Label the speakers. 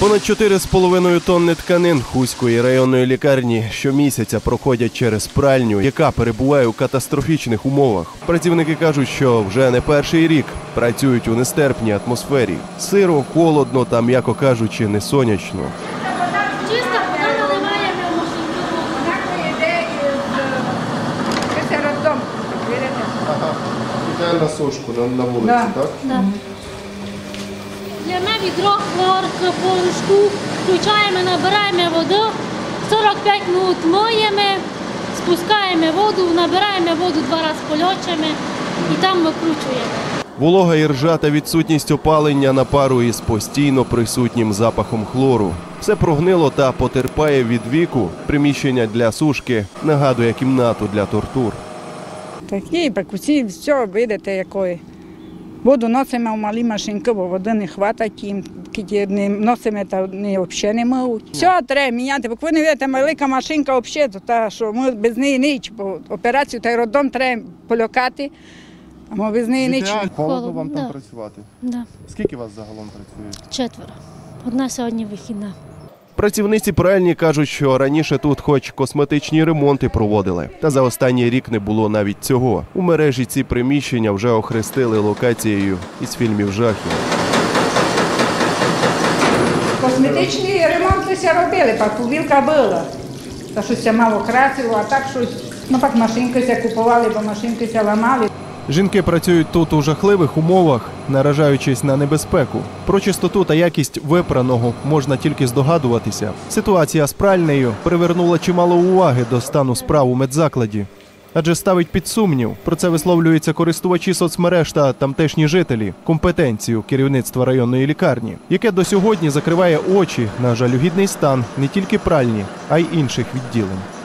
Speaker 1: Понад 4,5 тонни тканин Хуської районної лікарні щомісяця проходять через пральню, яка перебуває у катастрофічних умовах. Працівники кажуть, що вже не перший рік працюють у нестерпній атмосфері. Сиро, холодно та, м'яко кажучи, не сонячно.
Speaker 2: Йде
Speaker 1: на сушку на, вулиці,
Speaker 2: Да.
Speaker 1: так?
Speaker 3: Да. Порошку, включаємо, набираємо воду, 45 минут моємо, спускаємо воду, набираємо воду два рази польочимо і там викручуємо.
Speaker 1: Волога іржа та відсутність опалення на пару із постійно присутнім запахом хлору. Все прогнило та потерпає від віку. Приміщення для сушки нагадує кімнату для тортур.
Speaker 2: Такі пекуці, все, видите, якої. Воду носимо в малі машинки, бо води не хватить їм, не носимо та не взагалі не миють. Все треба міняти, бо ви не видите, велика машинка взагалі, то та, що ми без неї ніч, бо операцію та роддом треба полякати, а ми без неї ніч.
Speaker 4: Холодно вам там
Speaker 3: да.
Speaker 4: працювати.
Speaker 3: Да.
Speaker 4: Скільки вас загалом працює?
Speaker 3: Четверо. Одна сьогодні вихідна.
Speaker 1: Працівниці пральні кажуть, що раніше тут хоч косметичні ремонти проводили, та за останній рік не було навіть цього. У мережі ці приміщення вже охрестили локацією із фільмів жахів.
Speaker 2: Косметичні ремонти ся робили, пакувілка була. Та щось мало красило, а так щось, ну так машинки купували, бо машинки ламали.
Speaker 1: Жінки працюють тут у жахливих умовах, наражаючись на небезпеку. Про чистоту та якість випраного можна тільки здогадуватися. Ситуація з пральнею привернула чимало уваги до стану справ у медзакладі. Адже ставить під сумнів, про це висловлюються користувачі соцмереж та тамтешні жителі, компетенцію керівництва районної лікарні, яке до сьогодні закриває очі на жалюгідний стан не тільки пральні, а й інших відділень.